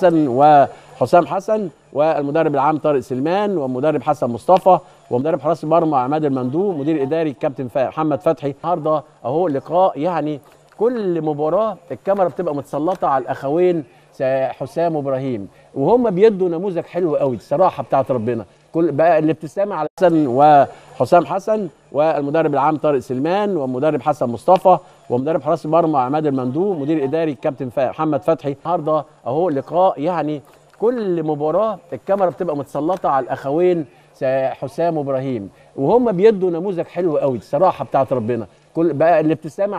حسن وحسام حسن والمدرب العام طارق سليمان والمدرب حسن مصطفى ومدرب حراس المرمى عماد المندوب مدير الاداري الكابتن محمد فتحي. النهارده أهو لقاء يعني كل مباراة الكاميرا بتبقى متسلطة على الأخوين حسام وإبراهيم وهم بيدوا نموذج حلو قوي الصراحة بتاعت ربنا. كل بقى الابتسامه على حسن وحسام حسن والمدرب العام طارق سليمان والمدرب حسن مصطفى ومدرب حراس المرمى عماد المندوب مدير الاداري الكابتن محمد فتحي. النهارده أهو لقاء يعني كل مباراة الكاميرا بتبقى متسلطة على الأخوين حسام وإبراهيم. وهم بيدوا نموذج حلو قوي الصراحة بتاعت ربنا. كل بقى الابتسامة